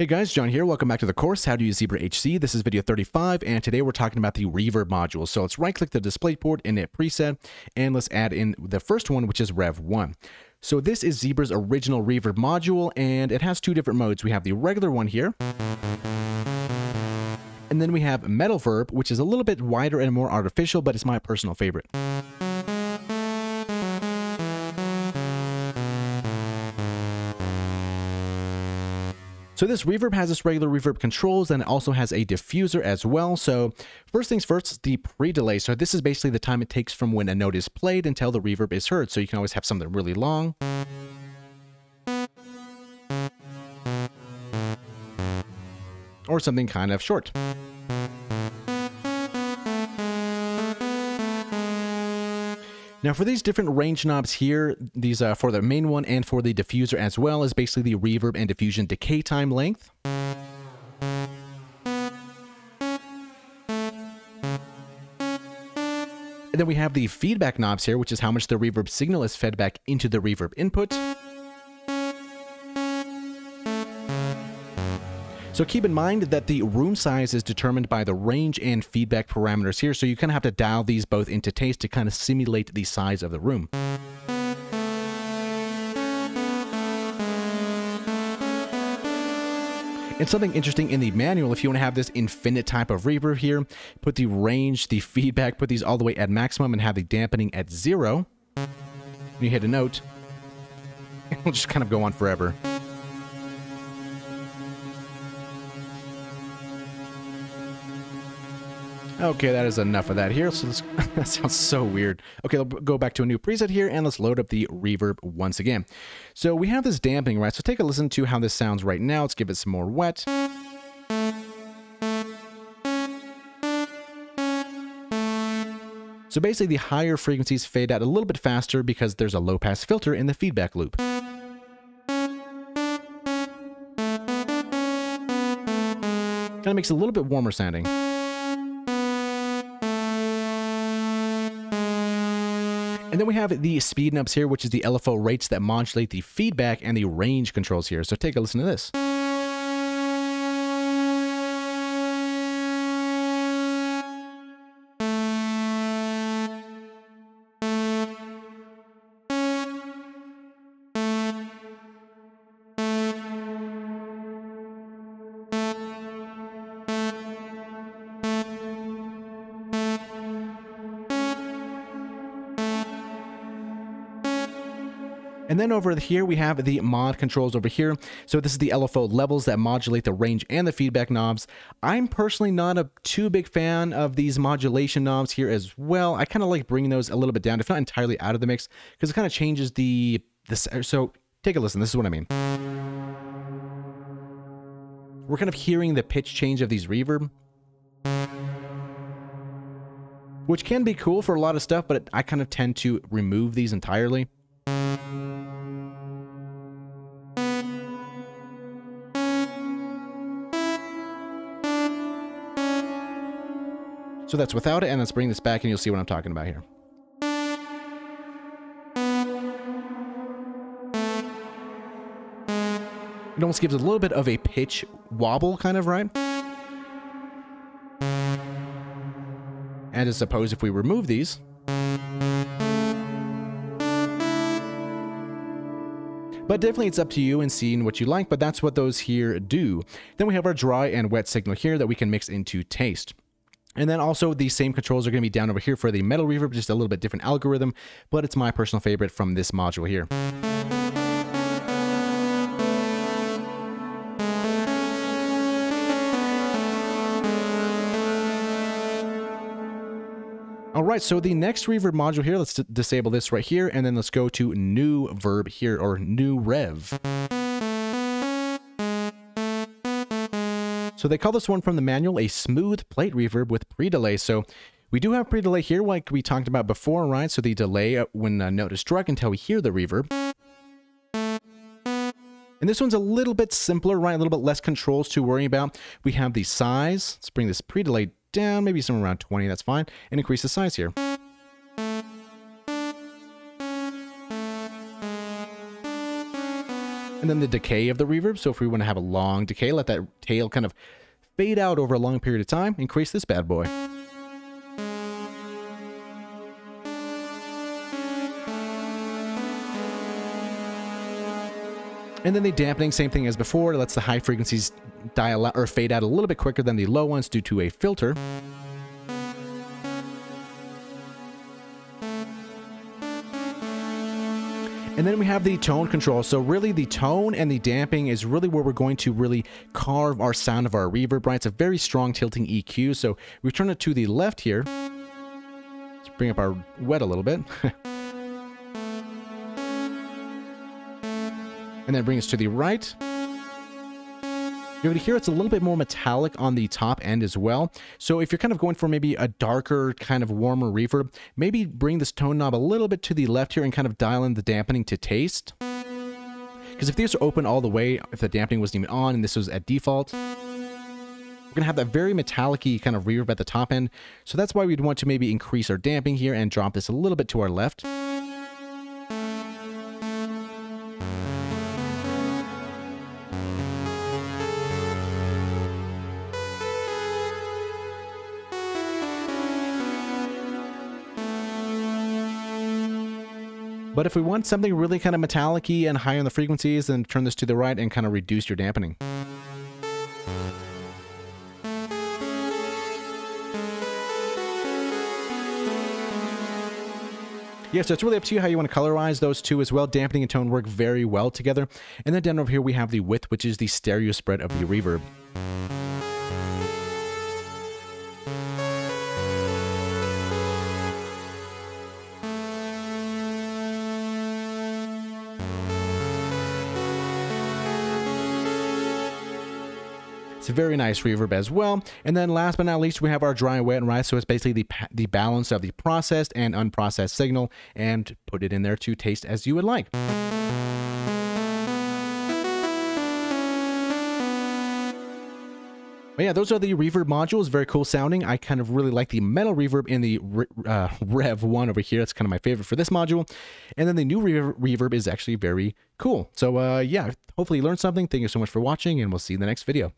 Hey guys, Jon here. Welcome back to the course, How to Use Zebra HZ. This is video 35, and today we're talking about the reverb module. So let's right-click the display port, init preset, and let's add in the first one, which is Rev 1. So this is Zebra's original reverb module, and it has two different modes. We have the regular one here, and then we have Metal Verb, which is a little bit wider and more artificial, but it's my personal favorite. So this reverb has its regular reverb controls and it also has a diffuser as well. So first things first, the pre-delay. So this is basically the time it takes from when a note is played until the reverb is heard. So you can always have something really long. Or something kind of short. Now for these different range knobs here, these are for the main one and for the diffuser as well is basically the reverb and diffusion decay time length. And then we have the feedback knobs here, which is how much the reverb signal is fed back into the reverb input. So keep in mind that the room size is determined by the range and feedback parameters here, so you kind of have to dial these both into taste to kind of simulate the size of the room. And something interesting in the manual, if you want to have this infinite type of reverb here, put the range, the feedback, put these all the way at maximum and have the dampening at zero. You hit a note, it'll just kind of go on forever. Okay, that is enough of that here. So that sounds so weird. Okay, let's go back to a new preset here and let's load up the reverb once again. So we have this damping, right? So take a listen to how this sounds right now. Let's give it some more wet. So basically the higher frequencies fade out a little bit faster because there's a low pass filter in the feedback loop. Kind of makes it a little bit warmer sounding. And then we have the speed knobs here, which is the LFO rates that modulate the feedback and the range controls here. So take a listen to this. And then over here, we have the mod controls over here. So this is the LFO levels that modulate the range and the feedback knobs. I'm personally not a too big fan of these modulation knobs here as well. I kind of like bringing those a little bit down, if not entirely out of the mix, because it kind of changes the, this. So take a listen. This is what I mean. We're kind of hearing the pitch change of these reverb. Which can be cool for a lot of stuff, but I kind of tend to remove these entirely. So that's without it, and let's bring this back and you'll see what I'm talking about here. It almost gives a little bit of a pitch wobble kind of, right? And I suppose if we remove these, But definitely it's up to you and seeing what you like, but that's what those here do. Then we have our dry and wet signal here that we can mix into taste. And then also the same controls are going to be down over here for the metal reverb, just a little bit different algorithm, but it's my personal favorite from this module here. All right, so the next reverb module here, let's disable this right here, and then let's go to new verb here, or NuRev. So they call this one from the manual a smooth plate reverb with pre-delay. So we do have pre-delay here like we talked about before, right? So the delay when a note is struck until we hear the reverb. And this one's a little bit simpler, right? A little bit less controls to worry about. We have the size. Let's bring this pre-delay down, maybe somewhere around 20, that's fine. And increase the size here. And then the decay of the reverb. So if we want to have a long decay, let that tail kind of fade out over a long period of time, increase this bad boy. And then the dampening, same thing as before, lets the high frequencies dial out or fade out a little bit quicker than the low ones due to a filter. And then we have the tone control. So really the tone and the damping is really where we're going to really carve our sound of our reverb, right? It's a very strong tilting EQ. So we turn it to the left here. Let's bring up our wet a little bit. and then bring us to the right. You're going to hear it's a little bit more metallic on the top end as well. So if you're kind of going for maybe a darker, kind of warmer reverb, maybe bring this tone knob a little bit to the left here and kind of dial in the dampening to taste. Because if these are open all the way, if the dampening wasn't even on and this was at default, we're going to have that very metallic kind of reverb at the top end. So that's why we'd want to maybe increase our damping here and drop this a little bit to our left. But if we want something really kind of metallic and high on the frequencies, then turn this to the right and kind of reduce your dampening. Yeah, so it's really up to you how you want to colorize those two as well. Dampening and tone work very well together. And then down over here we have the width, which is the stereo spread of the reverb. It's a very nice reverb as well. And then last but not least, we have our dry, wet, and right. So it's basically the, the balance of the processed and unprocessed signal and put it in there to taste as you would like. But yeah, those are the reverb modules. Very cool sounding. I kind of really like the metal reverb in the uh, Rev 1 over here. That's kind of my favorite for this module. And then the new reverb is actually very cool. So uh, yeah, hopefully you learned something. Thank you so much for watching, and we'll see you in the next video.